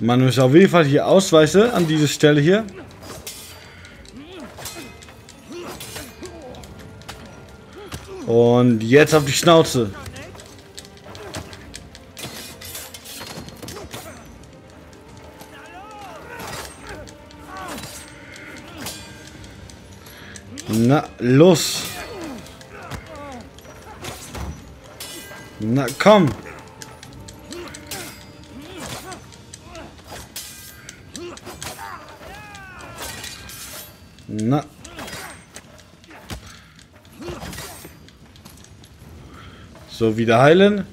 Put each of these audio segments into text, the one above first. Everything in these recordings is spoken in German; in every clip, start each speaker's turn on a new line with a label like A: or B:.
A: Man muss auf jeden Fall hier Ausweise an diese Stelle hier. Und jetzt auf die Schnauze. Na, los. Na, komm. So, wieder heilen.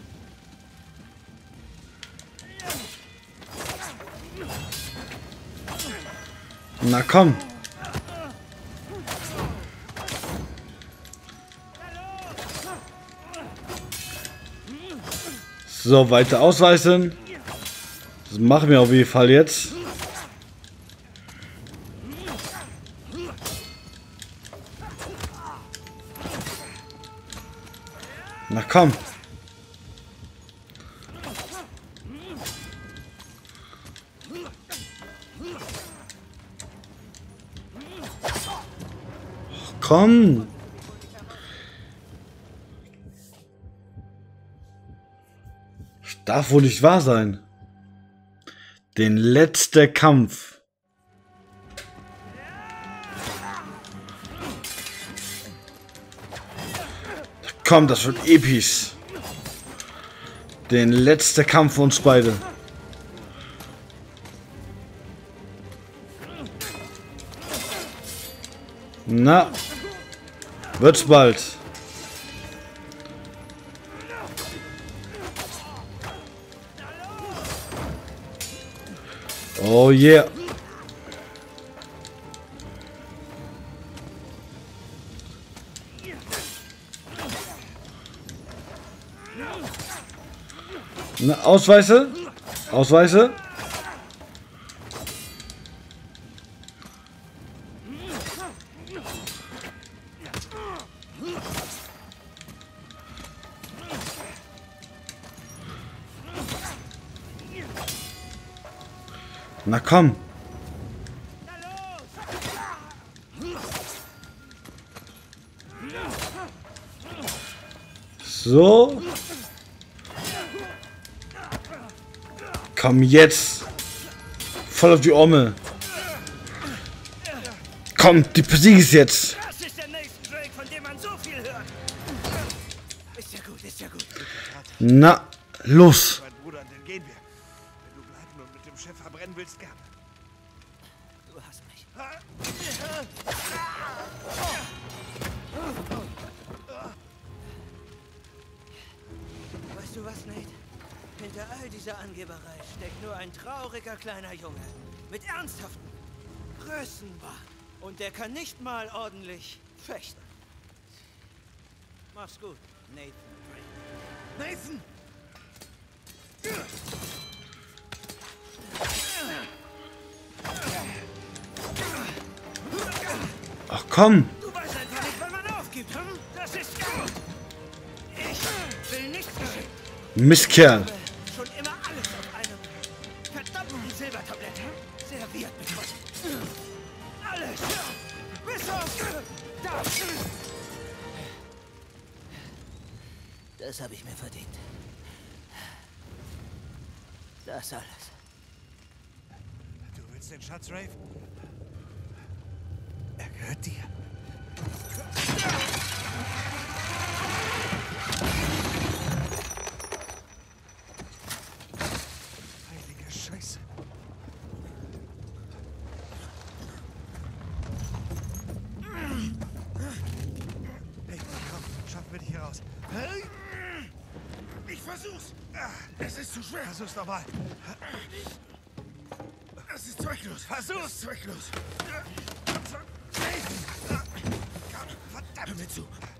A: Na komm. So, weiter ausweisen. Das machen wir auf jeden Fall jetzt. Komm. Komm. Darf wohl nicht wahr sein. Den letzten Kampf. Komm, das wird episch. Den letzten Kampf für uns beide. Na, wird's bald. Oh yeah. Na, Ausweise? Ausweise? Na komm. So. Komm jetzt. Voll auf die Orme. Komm, die besiege ich jetzt.
B: Das ist Hinter dieser Angeberei steckt nur ein trauriger kleiner Junge. Mit ernsthaften Größenwahn. Und der kann nicht mal ordentlich fechten. Mach's gut, Nathan.
C: Nathan!
A: Ach komm.
B: Du weißt einfach nicht, wann man aufgibt, hm? Das ist gut. Ich will nichts geschehen.
A: Mistkerl.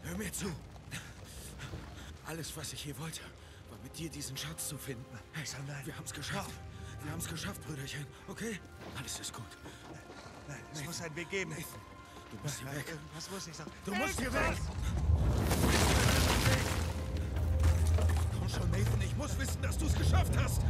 C: Hör mir zu. Alles, was ich hier wollte, war mit dir diesen Schatz zu finden. Hey, nein. Wir haben's geschafft. Wir haben's geschafft, Brüderchen. Okay? Alles ist gut. Nein, es muss einen Weg geben. Nathan, du musst hier weg. Was muss ich sagen? Du musst hier weg! Komm schon, Nathan. Ich muss wissen, dass du es geschafft hast.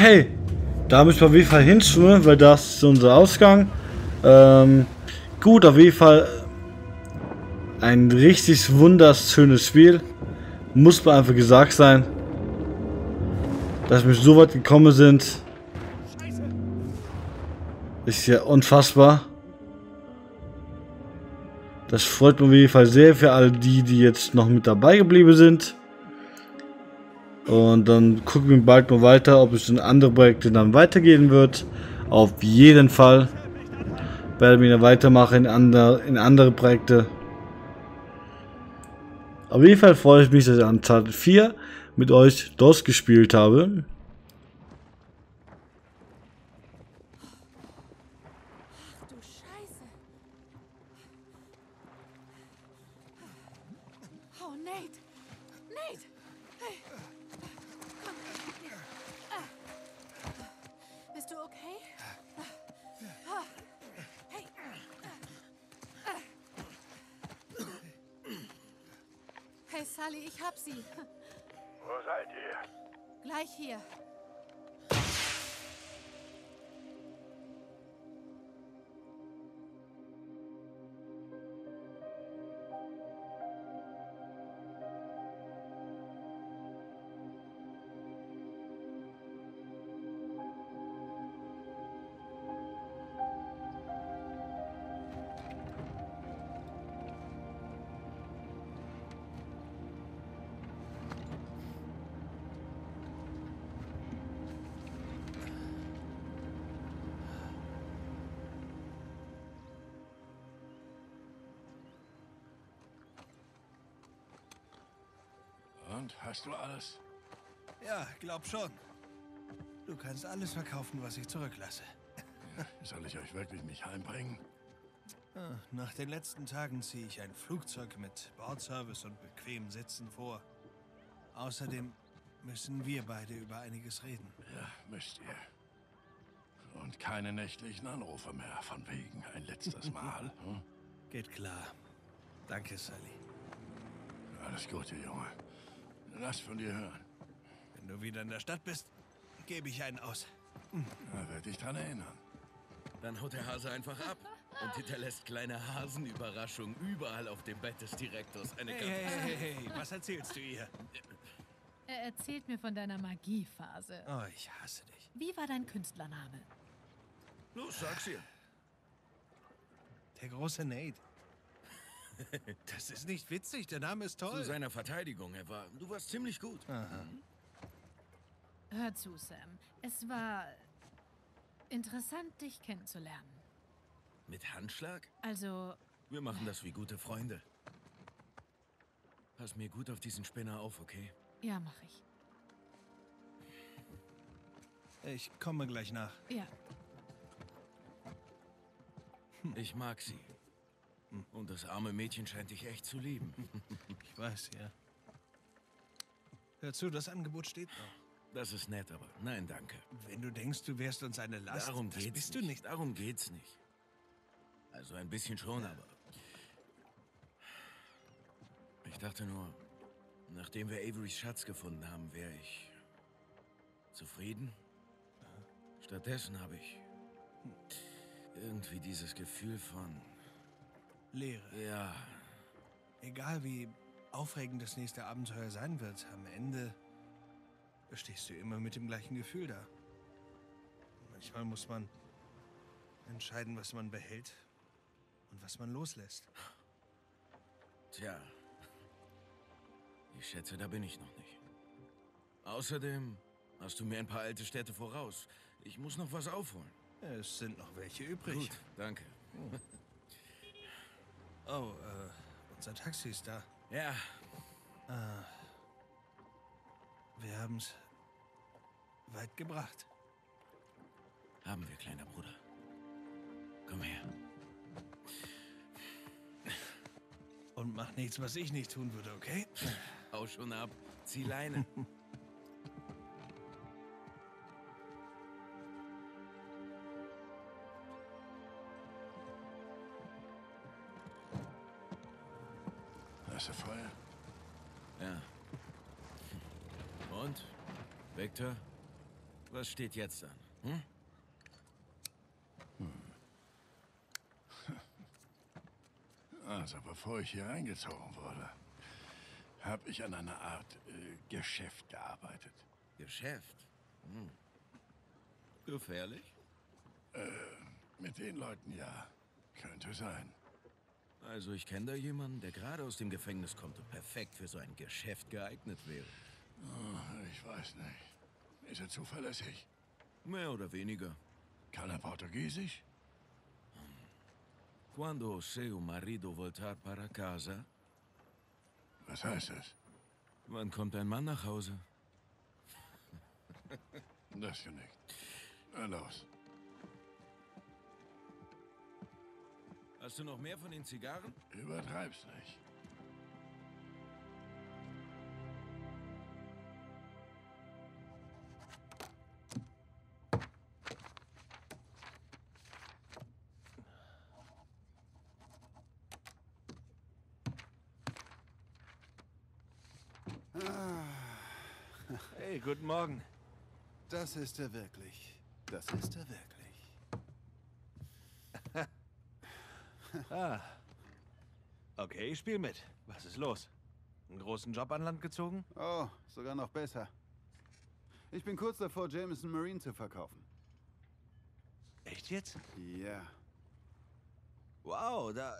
A: Okay, da müssen wir auf jeden Fall hinschwimmen, weil das ist unser Ausgang. Ähm, gut, auf jeden Fall ein richtig wunderschönes Spiel. Muss man einfach gesagt sein, dass wir so weit gekommen sind. Ist ja unfassbar. Das freut mich auf jeden Fall sehr für alle die, die jetzt noch mit dabei geblieben sind. Und dann gucken wir bald mal weiter, ob es in andere Projekte dann weitergehen wird. Auf jeden Fall werden wir weitermachen in, andere, in andere Projekte. Auf jeden Fall freue ich mich, dass ich Uncharted 4 mit euch durchgespielt habe.
D: Sie.
E: Wo seid ihr?
D: Gleich hier.
E: Und hast du alles?
F: Ja, glaub schon. Du kannst alles verkaufen, was ich zurücklasse.
E: Soll ich euch wirklich nicht heimbringen?
F: Ah, Nach den letzten Tagen ziehe ich ein Flugzeug mit Bordservice und bequemen Sitzen vor. Außerdem müssen wir beide über einiges reden.
E: Ja, müsst ihr. Und keine nächtlichen Anrufe mehr, von wegen ein letztes Mal. Hm?
F: Geht klar. Danke, Sally.
E: Alles Gute, Junge. Lass von dir hören.
F: Wenn du wieder in der Stadt bist, gebe ich einen aus.
E: Da werde ich dran erinnern.
C: Dann haut der Hase einfach ab und hinterlässt kleine Hasenüberraschungen überall auf dem Bett des Direktors. Eine
F: Hey, hey, hey, hey, was erzählst du ihr?
D: Er erzählt mir von deiner Magiephase.
F: Oh, ich hasse dich.
D: Wie war dein Künstlername?
C: Los, sag's ihr.
F: Der große Nate. Das ist nicht witzig, der Name ist
C: Zu
F: toll.
C: seiner Verteidigung, er war, du warst ziemlich gut.
D: Hör zu, Sam. Es war interessant, dich kennenzulernen.
C: Mit Handschlag?
D: Also,
C: Wir machen das wie gute Freunde. Pass mir gut auf diesen Spinner auf, okay?
D: ja, mach ich.
F: Ich komme gleich nach.
D: Ja,
C: Ich mag sie. Und das arme Mädchen scheint dich echt zu lieben.
F: Ich weiß, ja. Hör zu, das Angebot steht noch.
C: Das ist nett, aber nein, danke.
F: Wenn du denkst, du wärst uns eine Last,
C: Darum geht's
F: bist
C: nicht.
F: du nicht.
C: Darum geht's nicht. Also ein bisschen schon, aber. Ich dachte nur, nachdem wir Averys Schatz gefunden haben, wäre ich zufrieden. Stattdessen habe ich irgendwie dieses Gefühl von,
F: Leere.
C: ja,
F: Egal wie aufregend das nächste Abenteuer sein wird, am Ende stehst du immer mit dem gleichen Gefühl da. Manchmal muss man entscheiden, was man behält und was man loslässt.
C: tja. Ich schätze, da bin ich noch nicht. Außerdem hast du mir ein paar alte Städte voraus. Ich muss noch was aufholen.
F: Es sind noch welche übrig.
C: Gut, danke.
F: Oh, äh, unser Taxi ist da.
C: Ja,
F: Wir haben's weit gebracht.
C: haben wir, kleiner Bruder. Komm her.
F: Und mach nichts, was ich nicht tun würde, okay?
C: Hau schon ab. Zieh Leine. Victor? Was steht jetzt an? Hm?
E: Also, bevor ich hier reingezogen wurde, habe ich an einer Art äh, Geschäft gearbeitet.
C: Geschäft? Hm. Gefährlich?
E: Mit den Leuten ja. Könnte sein.
C: Also ich kenne da jemanden, der gerade aus dem Gefängnis kommt und perfekt für so ein Geschäft geeignet wäre.
E: Oh, ich weiß nicht. Ist er zuverlässig?
C: Mehr oder weniger.
E: Kann er Portugiesisch?
C: Quando seu marido voltar para casa,
E: Was heißt das?
C: wann kommt ein Mann nach Hause?
E: Das genügt. Na los.
C: Hast du noch mehr von den Zigarren?
E: Übertreib's nicht.
F: Hey, guten Morgen.
G: Das ist er wirklich. Das ist er wirklich.
F: Ah. Okay, ich spiel mit. Was ist los? Einen großen Job an Land gezogen?
G: Oh, sogar noch besser. Ich bin kurz davor, Jameson Marine zu verkaufen.
F: Echt jetzt?
G: Ja.
F: Wow, da.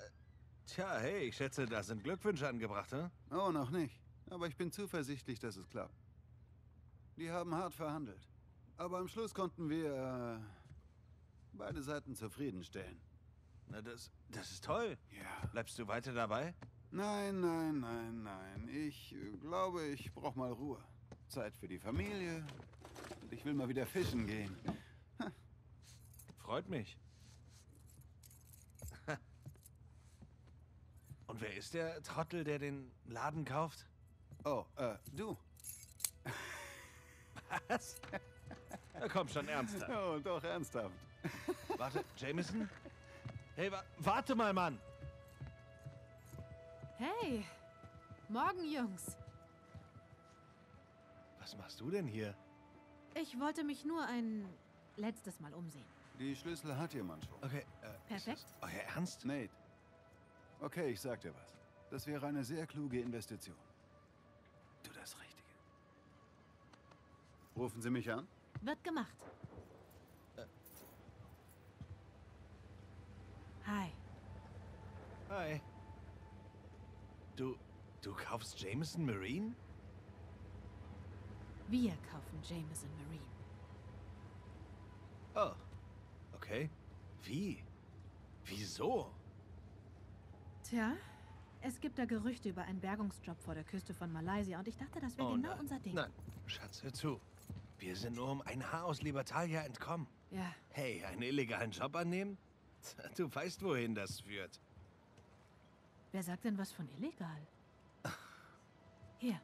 F: Tja, hey, ich schätze, da sind Glückwünsche angebracht, hm?
G: Oh, noch nicht. Aber ich bin zuversichtlich, dass es klappt. Die haben hart verhandelt. Aber am Schluss konnten wir äh, beide Seiten zufriedenstellen.
F: Na, das, das ist toll.
G: Ja.
F: Bleibst du weiter dabei?
G: Nein, nein, nein, nein. Ich äh, glaube, ich brauche mal Ruhe. Zeit für die Familie. Und ich will mal wieder fischen gehen.
F: Freut mich. Und wer ist der Trottel, der den Laden kauft?
G: Oh, äh, du.
F: Was? Na komm schon, ernsthaft.
G: Oh, doch, ernsthaft.
F: Warte, Jameson? Hey, wa warte mal, Mann!
D: Hey, morgen, Jungs.
F: Was machst du denn hier?
D: Ich wollte mich nur ein letztes Mal umsehen.
G: Die Schlüssel hat jemand schon.
F: Okay, äh,
D: Perfekt.
F: euer Ernst?
G: Nate. Okay, ich sag dir was. Das wäre eine sehr kluge Investition. Tu das Richtige. Rufen Sie mich an?
D: Wird gemacht. Hi.
F: Hi. Du, du kaufst Jameson Marine?
D: Wir kaufen Jameson Marine.
F: Oh, okay. Wie? Wieso?
D: Tja, es gibt da Gerüchte über einen Bergungsjob vor der Küste von Malaysia und ich dachte, das wäre
F: Oh,
D: genau
F: nein.
D: unser Ding.
F: Nein, Schatz, hör zu. Wir sind nur um ein Haar aus Libertalia entkommen.
D: Ja,
F: Hey, einen illegalen Job annehmen? Du weißt, wohin das führt.
D: wer sagt denn was von illegal? Hier.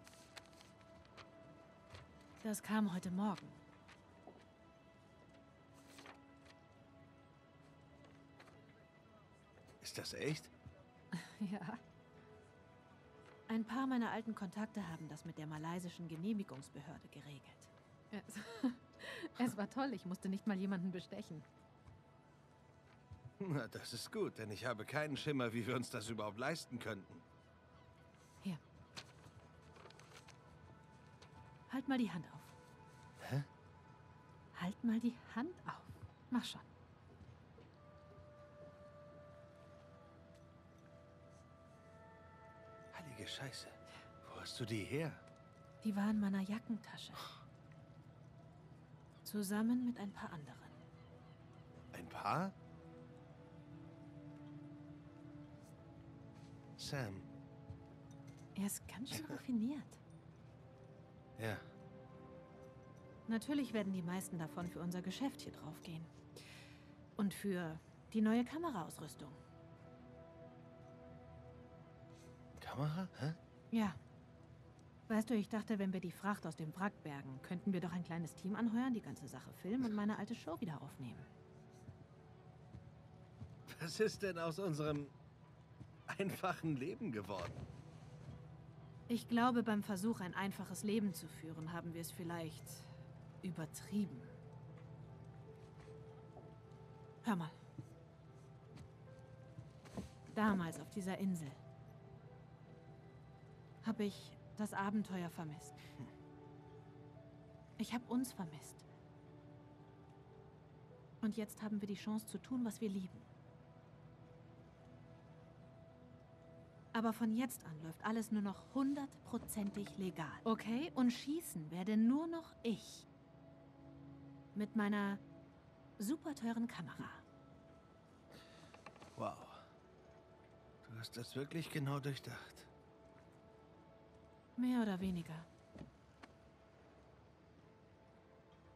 D: Das kam heute Morgen.
F: Ist das echt?
D: Ja. Ein paar meiner alten Kontakte haben das mit der malaysischen Genehmigungsbehörde geregelt. Es, es war toll, ich musste nicht mal jemanden bestechen.
F: Na, das ist gut, denn ich habe keinen Schimmer, wie wir uns das überhaupt leisten könnten.
D: Hier. Halt mal die Hand auf.
F: Hä?
D: Halt mal die Hand auf. Mach schon.
F: Heilige Scheiße. Wo hast du die her?
D: Die war in meiner Jackentasche. Zusammen mit ein paar anderen.
F: Ein Paar? Sam,
D: Er ist ganz schön raffiniert.
F: Ja.
D: Natürlich werden die meisten davon für unser Geschäft hier draufgehen. Und für die neue Kameraausrüstung.
F: Kamera? Hä?
D: Ja. Weißt du, ich dachte, wenn wir die Fracht aus dem Wrack bergen, könnten wir doch ein kleines Team anheuern, die ganze Sache filmen und meine alte Show wieder aufnehmen.
F: Was ist denn aus unserem einfachen Leben geworden?
D: Ich glaube, beim Versuch, ein einfaches Leben zu führen, haben wir es vielleicht übertrieben. Hör mal. Damals auf dieser Insel habe ich das Abenteuer vermisst. Ich habe uns vermisst. Und jetzt haben wir die Chance zu tun, was wir lieben. Aber von jetzt an läuft alles nur noch hundertprozentig legal. Okay? Und schießen werde nur noch ich. Mit meiner super teuren Kamera.
F: Wow. Du hast das wirklich genau durchdacht.
D: Mehr oder weniger.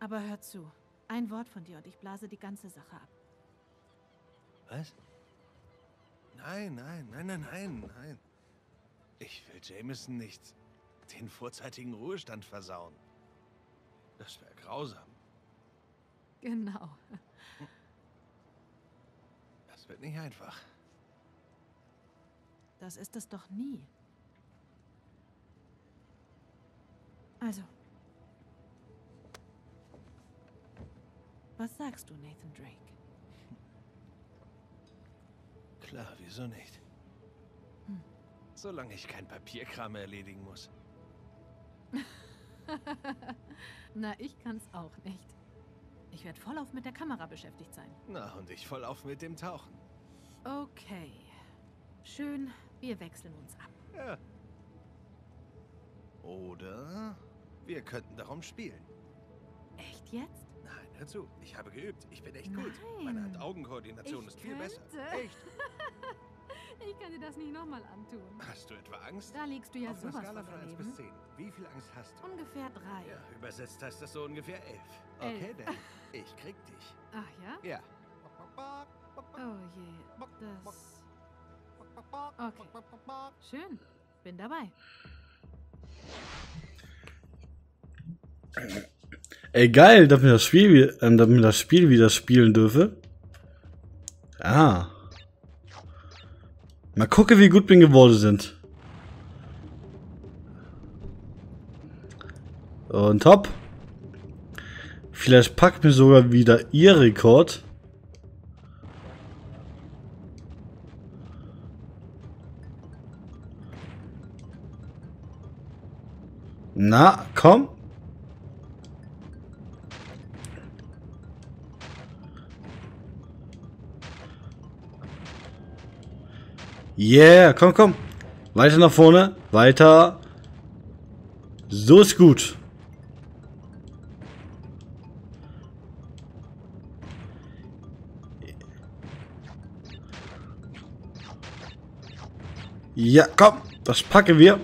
D: Aber hör zu. Ein Wort von dir und ich blase die ganze Sache ab.
F: Was? Nein, nein, nein, nein, nein, nein. Ich will Jameson nicht den vorzeitigen Ruhestand versauen. Das wäre grausam.
D: Genau.
F: Das wird nicht einfach.
D: Das ist es doch nie. Also. Was sagst du, Nathan Drake?
F: Klar, wieso nicht? Solange ich kein Papierkram erledigen muss.
D: Na, ich kann's auch nicht. Ich werde vollauf mit der Kamera beschäftigt sein.
F: Na, und ich voll auf mit dem Tauchen.
D: Okay. Schön, wir wechseln uns ab.
F: Ja. Oder wir könnten darum spielen.
D: Echt jetzt?
F: Nein, hör zu. Ich habe geübt. Ich bin echt gut. Meine
D: Nein.
F: Hand-Augen-Koordination ist viel besser.
D: könnte.
F: Echt?
D: Ich kann dir das nicht nochmal antun.
F: Hast du etwa Angst?
D: Da liegst du ja
F: Auf einer
D: sowas
F: Skala
D: von
F: von 1
D: daneben.
F: bis 10. Wie viel Angst hast du?
D: Ungefähr drei.
F: Ja, übersetzt heißt das so ungefähr 11. Okay,
D: Elf.
F: dann. Ich krieg dich.
D: Ach ja?
F: Ja.
D: Oh je. Das. Okay. Schön. Bin dabei.
A: Ey, geil, dass wir das Spiel, ähm, dass wir das Spiel wieder spielen dürfen. Ah. Mal gucken, wie gut wir geworden sind. Und top. Vielleicht packt mir sogar wieder ihr Rekord. Na, komm. Yeah, komm, komm. Weiter nach vorne. Weiter. So ist gut. Ja, komm. Das packen wir.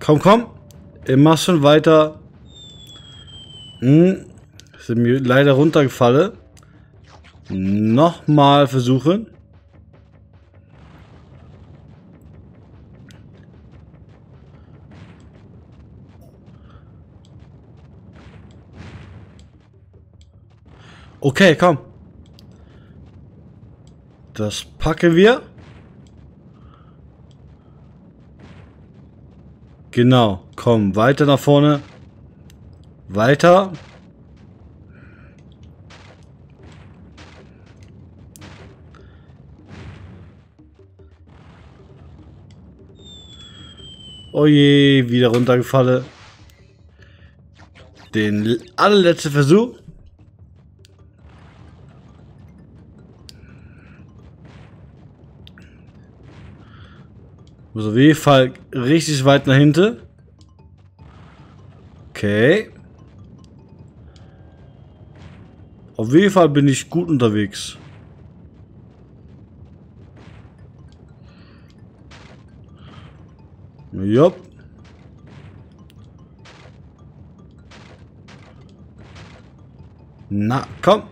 A: Komm, komm. Immer schon weiter. Hm. Sind mir leider runtergefallen. Nochmal versuchen. Okay, komm. Das packen wir. Genau, komm, weiter nach vorne. Weiter. Oh wieder runtergefallen. Den allerletzten Versuch. Muss auf jeden Fall richtig weit nach hinten. Okay. Auf jeden Fall bin ich gut unterwegs. Jupp. Na, komm.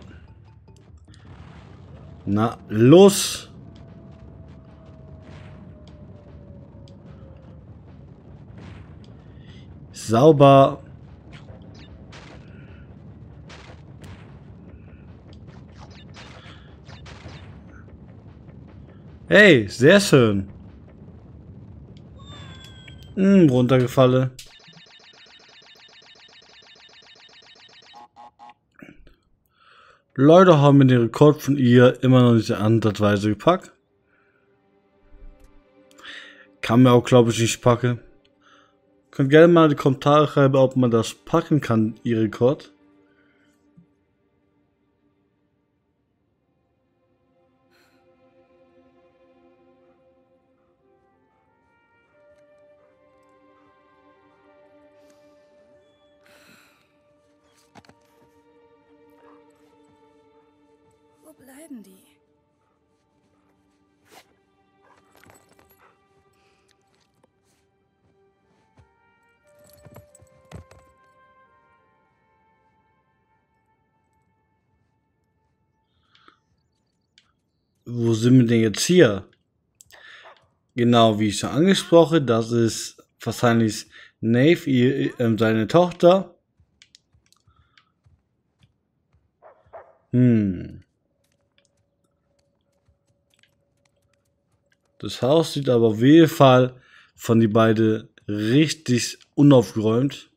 A: Na, los. Sauber. Hey, sehr schön. Hm, runtergefallen. Leute haben mir den Rekord von ihr immer noch nicht ansatzweise gepackt. Kann mir auch, glaube ich, nicht packen. Könnt gerne mal in die Kommentare schreiben, ob man das packen kann, ihr Rekord.
H: Wo
A: sind wir denn jetzt hier? Genau, wie ich schon angesprochen, das ist wahrscheinlich Nave, ihr, äh, seine Tochter. Hm. Das Haus sieht aber auf jeden Fall von die beiden richtig unaufgeräumt.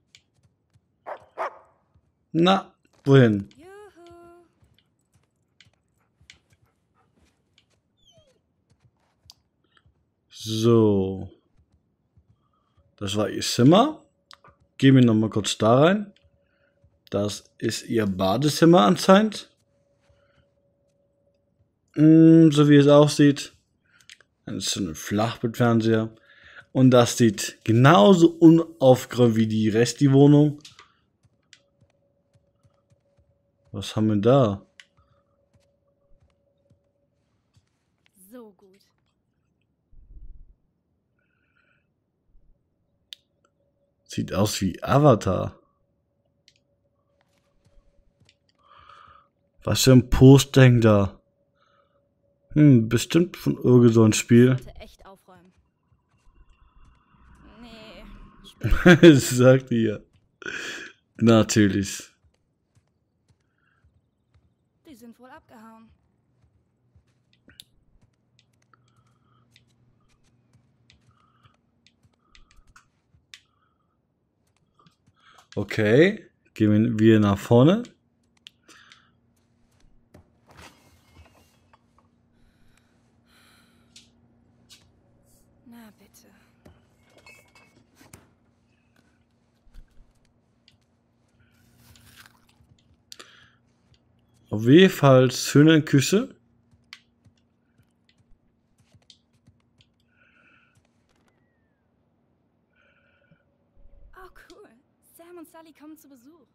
A: Na, wohin? So. Das war ihr Zimmer. Gehen wir nochmal kurz da rein. Das ist ihr Badezimmer anscheinend. Mm, so wie es aussieht. Dann ist ein Flachbildfernseher. Und das sieht genauso unaufgeräumt wie die Rest die Wohnung. Was haben wir da?
H: So gut.
A: Sieht aus wie Avatar. Was für ein Postding da. Hm, bestimmt von irgend so ein Spiel.
H: Echt aufräumen. Nee,
A: Sagt ihr. Natürlich.
H: die sind wohl abgehauen.
A: Okay. Gehen wir nach vorne.
H: Na bitte.
A: Auf jeden Fall schöne Küche.
H: Oh, cool. Sam und Sally kommen zu Besuch.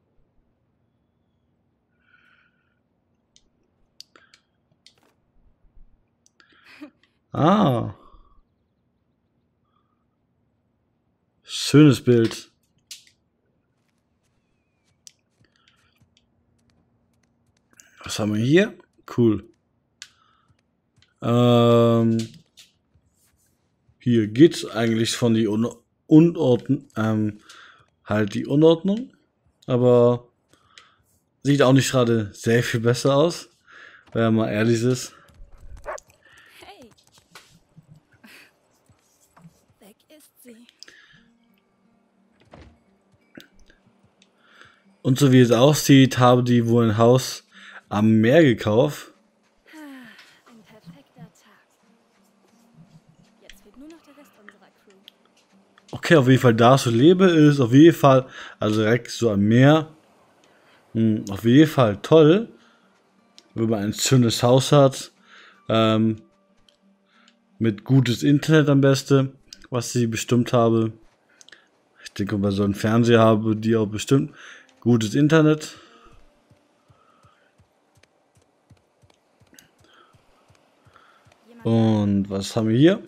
A: Ah. Schönes Bild. Was haben wir hier? Cool. Ähm, hier geht's eigentlich von die Un Unordnung, ähm, halt die Unordnung, aber sieht auch nicht gerade sehr viel besser aus, wenn man ehrlich ist. Und so wie es aussieht, haben die wohl ein Haus am Meer gekauft.
H: Ein perfekter Tag. Jetzt fehlt nur noch der Rest unserer Crew.
A: Okay, auf jeden Fall da so lebe ist, auf jeden Fall, also direkt so am Meer. Hm, auf jeden Fall toll, wenn man ein schönes Haus hat. Ähm, mit gutes Internet am besten, was sie bestimmt habe. Ich denke, bei so einem Fernseher habe die auch bestimmt Gutes Internet. Und was haben wir hier?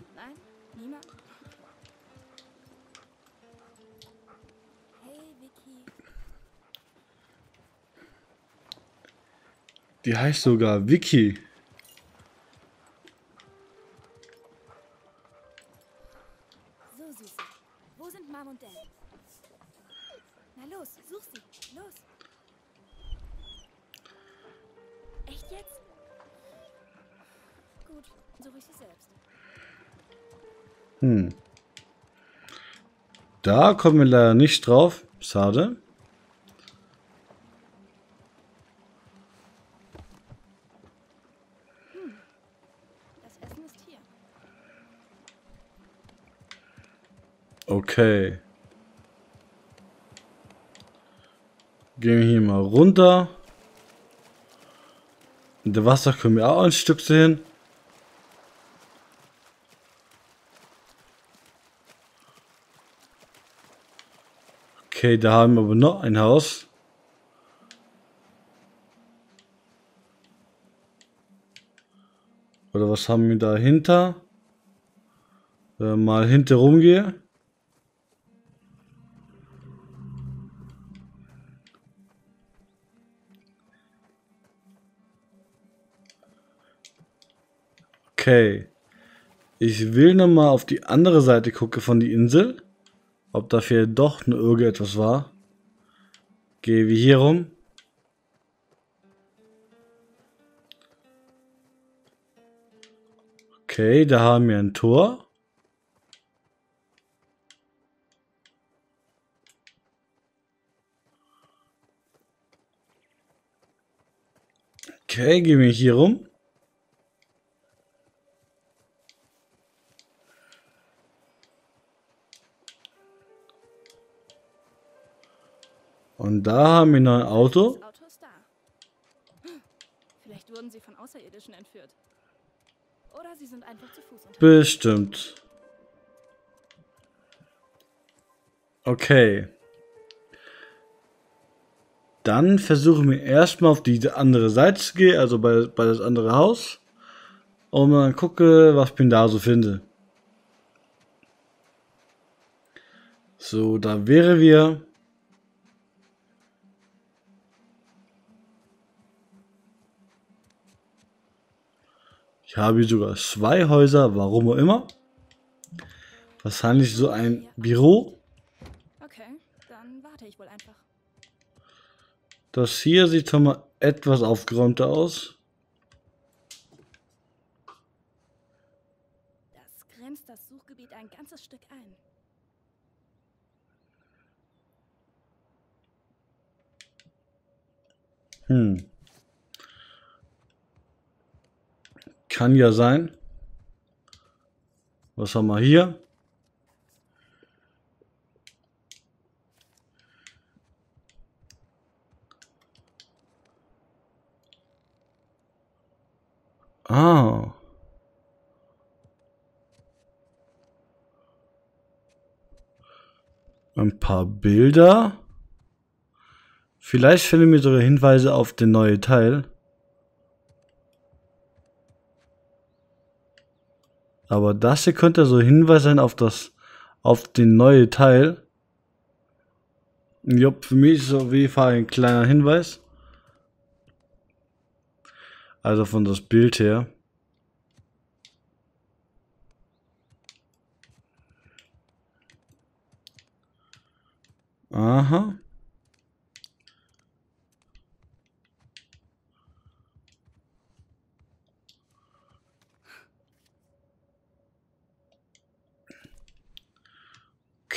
A: Die heißt sogar Vicky. Hm. Da kommen wir leider nicht drauf. Schade. Okay. Gehen wir hier mal runter. In der Wasser können wir auch ein Stück sehen. Okay, da haben wir aber noch ein Haus. Oder was haben wir dahinter? Wir mal hinter rumgehe. Okay. Ich will noch mal auf die andere Seite gucken von die Insel. Ob da vielleicht doch nur irgendetwas war. Gehe wie hier rum. Okay, da haben wir ein Tor. Okay, gehen wir hier rum. Und da haben wir noch ein Auto.
H: Das Auto ist da. Vielleicht wurden sie von Außerirdischen entführt. Oder sie sind einfach zu Fuß unterwegs.
A: Bestimmt. Okay. Dann versuchen wir erstmal auf die andere Seite zu gehen, also bei, bei das andere Haus. Und dann gucke, was ich da so finde. So, da wäre wir. Habe hier sogar zwei Häuser, warum auch immer. Wahrscheinlich so ein Büro.
H: Okay, dann warte ich wohl einfach.
A: Das hier sieht schon mal etwas aufgeräumter aus.
H: Das grenzt das Suchgebiet ein ganzes Stück ein.
A: Hm. Kann ja sein. Was haben wir hier? Ah. Ein paar Bilder. Vielleicht finden wir sogar Hinweise auf den neuen Teil. Aber das hier könnte so Hinweis sein auf das, auf den neuen Teil. Ja, für mich ist es auf jeden Fall ein kleiner Hinweis. Also von das Bild her. Aha.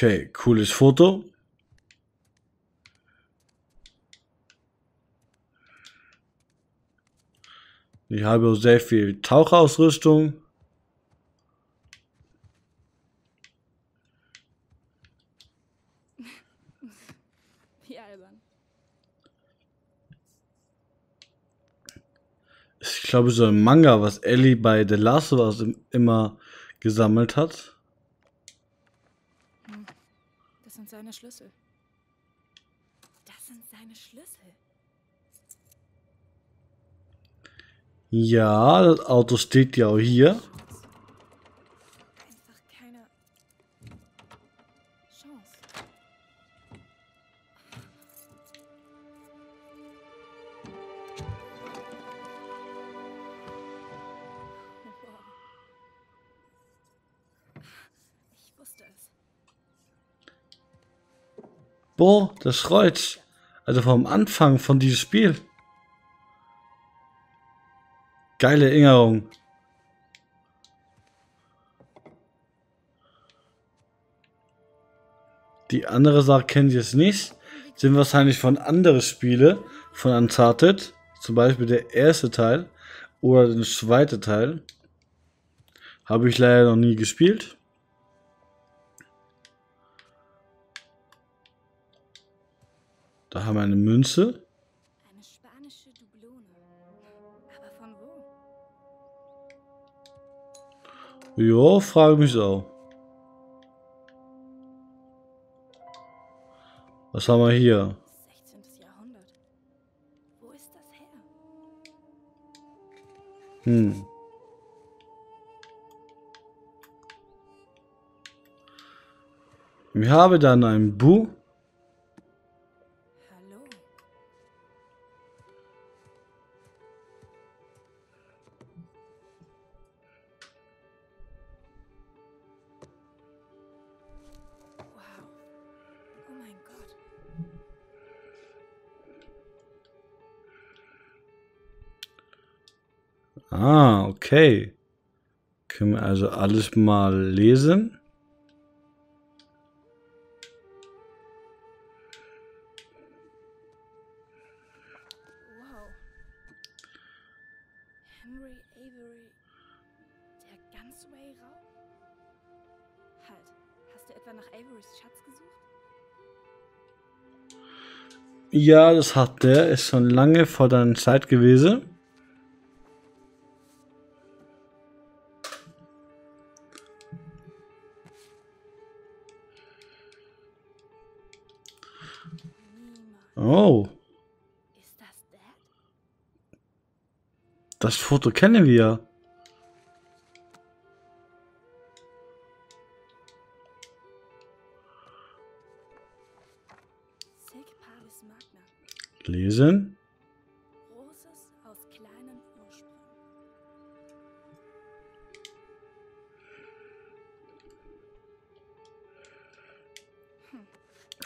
A: Okay, cooles Foto. Ich habe sehr viel Tauchausrüstung.
H: Wie albern.
A: Ich glaube, so ein Manga, was Ellie bei The Last of Us im- immer gesammelt hat.
H: Das seine Schlüssel. Das sind seine Schlüssel.
A: Ja, das Auto steht ja auch hier. Boah, das Kreuz. Also vom Anfang von diesem Spiel. Geile Erinnerung. Die andere Sache kenne ich jetzt nicht. Sind wahrscheinlich von anderen Spiele von Uncharted. Zum Beispiel der erste Teil oder der zweite Teil. Habe ich leider noch nie gespielt. Da haben wir eine Münze.
H: Eine spanische Dublone. Aber von wo?
A: Ja, frage mich auch. Was haben wir hier?
H: 16. Jahrhundert. Wo ist das her?
A: Hm. Ich habe dann ein Buch. Ah, okay. Können wir also alles mal lesen?
H: Wow. Henry Avery. Der Gunsway Raub? Hast du etwa nach Averys Schatz gesucht?
A: Ja, das hat der. Ist schon lange vor deiner Zeit gewesen. Oh,
H: das
A: Foto kennen wir.
H: Magna.
A: Lesen.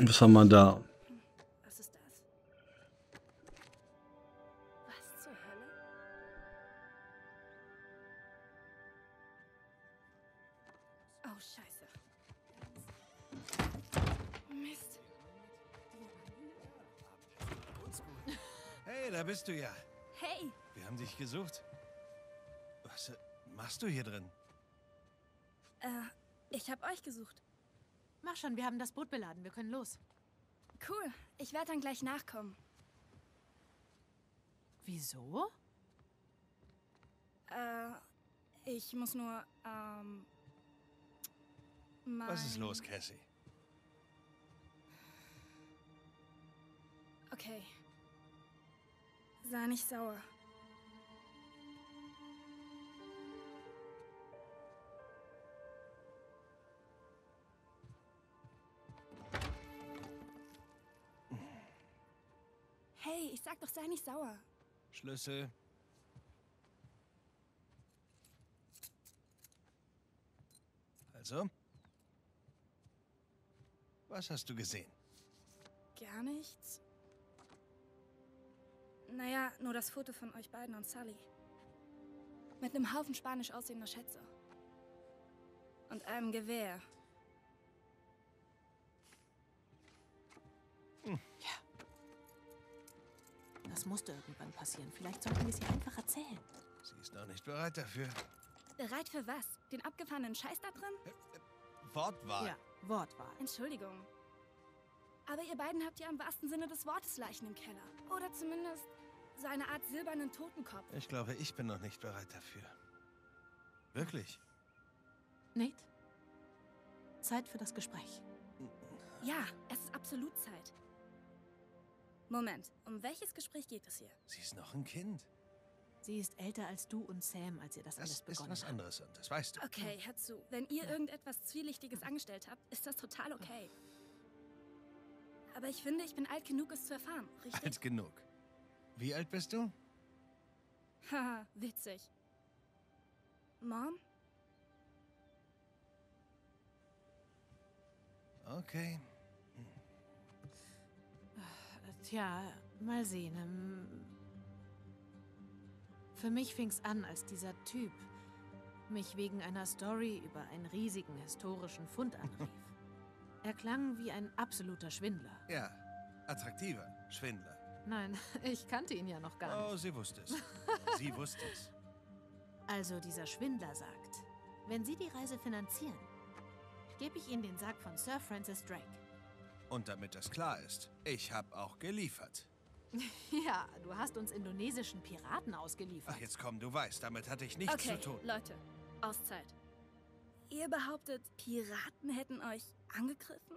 A: Was haben wir da?
F: Machst du hier drin?
H: äh, ich hab euch gesucht.
D: Mach schon, wir haben das Boot beladen. Wir können los.
H: Cool, ich werde dann gleich nachkommen.
D: Wieso?
H: Äh, ich muss nur, ähm. Mein...
F: Was ist los, Cassie?
H: Okay. Sei nicht sauer. Hey, ich sag doch, sei nicht sauer.
F: Schlüssel. Also? Was hast du gesehen?
H: Gar nichts. Naja, nur das Foto von euch beiden und Sully. Mit einem Haufen spanisch aussehender Schätze. Und einem Gewehr.
D: Das musste irgendwann passieren. Vielleicht sollten wir es ihr einfach erzählen.
F: Sie ist noch nicht bereit dafür.
H: Bereit für was? Den abgefahrenen Scheiß da drin?
F: Wortwahl.
D: Ja, Wortwahl.
H: Entschuldigung. Aber ihr beiden habt ja im wahrsten Sinne des Wortes Leichen im Keller. Oder zumindest so eine Art silbernen Totenkopf.
F: Ich glaube, ich bin noch nicht bereit dafür. Wirklich?
D: Nate? Zeit für das Gespräch.
H: Ja, es ist absolut Zeit. Moment, um welches Gespräch geht es hier?
F: Sie ist noch ein Kind.
D: Sie ist älter als du und Sam, als ihr das,
F: Das
D: alles
F: ist
D: begonnen
F: was
D: habt.
F: anderes und das weißt du.
H: Okay, hör zu. Wenn ihr irgendetwas Zwielichtiges angestellt habt, ist das total okay. Aber ich finde, ich bin alt genug, es zu erfahren, richtig?
F: Alt genug. Wie alt bist du?
H: Haha, witzig. Mom?
F: Okay.
D: Tja, mal sehen. Ähm, Für mich fing's an, als dieser Typ mich wegen einer Story über einen riesigen historischen Fund anrief. er klang wie ein absoluter Schwindler.
F: Ja, attraktiver Schwindler.
D: Nein, ich kannte ihn ja noch gar
F: Oh,
D: nicht.
F: sie wusste es. Sie wusste es.
D: Also dieser Schwindler sagt, wenn Sie die Reise finanzieren, gebe ich Ihnen den Sarg von Sir Francis Drake.
F: Und damit das klar ist, ich habe auch geliefert.
D: Ja, du hast uns indonesischen Piraten ausgeliefert.
F: Ach, jetzt komm, du weißt, damit hatte ich nichts
H: Okay,
F: zu tun.
H: Leute, Auszeit. Ihr behauptet, Piraten hätten euch angegriffen?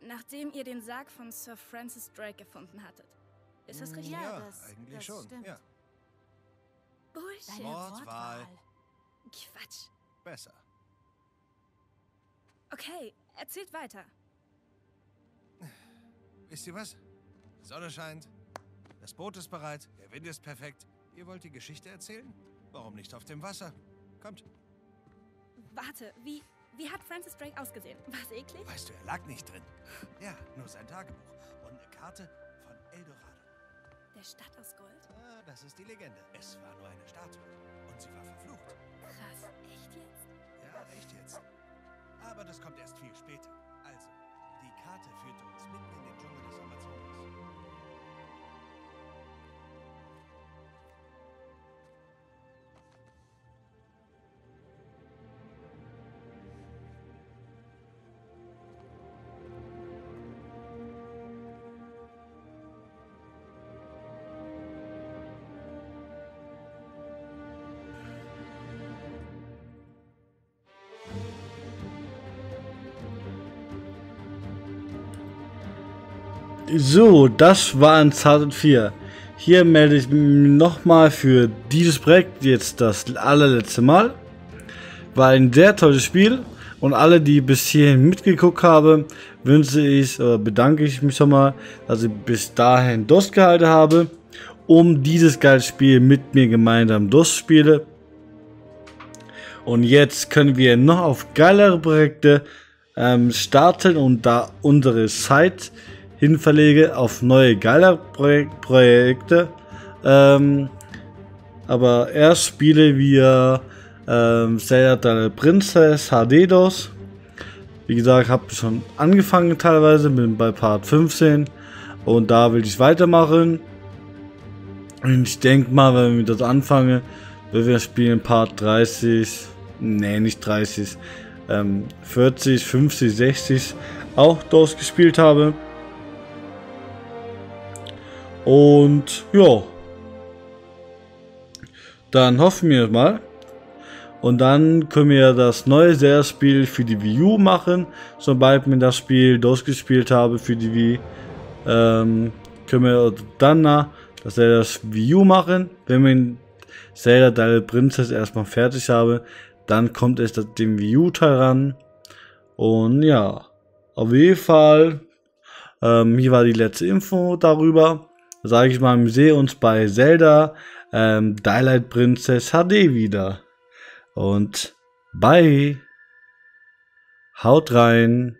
H: Nachdem ihr den Sarg von Sir Francis Drake gefunden hattet. Ist das richtig?
D: Ja,
F: Ja,
D: das-
F: eigentlich
D: das
F: schon.
D: stimmt.
F: Ja,
H: Bullshit.
F: Wortwahl.
H: Quatsch.
F: besser.
H: Okay, erzählt weiter.
F: Wisst ihr was? Die Sonne scheint, das Boot ist bereit, der Wind ist perfekt. Ihr wollt die Geschichte erzählen? Warum nicht auf dem Wasser? Kommt.
H: Warte, wie, wie hat Francis Drake ausgesehen? War's eklig?
F: Weißt du, er lag nicht drin. Ja, nur sein Tagebuch und eine Karte von Eldorado.
H: Der Stadt aus Gold?
F: Ah, das ist die Legende. Es war nur eine Statue und sie war verflucht.
H: Krass, echt jetzt?
F: Ja, echt jetzt. Aber das kommt erst viel später. Also, die Karte führte
A: So, das war Uncharted 4. Hier melde ich mich nochmal für dieses Projekt jetzt das allerletzte Mal. War ein sehr tolles Spiel und alle, die bis hierhin mitgeguckt haben, wünsche ich, oder bedanke ich mich schon mal, dass ich bis dahin durchgehalten habe, um dieses geile Spiel mit mir gemeinsam durchzuspielen. Und jetzt können wir noch auf geilere Projekte ähm, starten und da unsere Zeit hin verlege auf neue geile Projek Projekte. Ähm, aber erst spiele wir ähm, Zelda Princess HD DOS. Wie gesagt, habe schon angefangen teilweise, bin bei Part 15 und da will ich weitermachen. Und ich denke mal, wenn wir das anfangen, wenn wir spielen Part 30, nee, nicht 30, ähm, 40, 50, 60 auch durchgespielt habe. Und ja, dann hoffen wir mal. Und dann können wir das neue Zelda-Spiel für die Wii U machen. Sobald wir das Spiel durchgespielt habe für die Wii, ähm, können wir dann das Zelda Wii U machen. Wenn wir Zelda Twilight Princess erstmal fertig habe, dann kommt es dem Wii U Teil ran. Und ja, auf jeden Fall, ähm, hier war die letzte Info darüber. Sage ich mal, wir sehen uns bei Zelda ähm, Twilight Princess HD wieder. Und bye. Haut rein.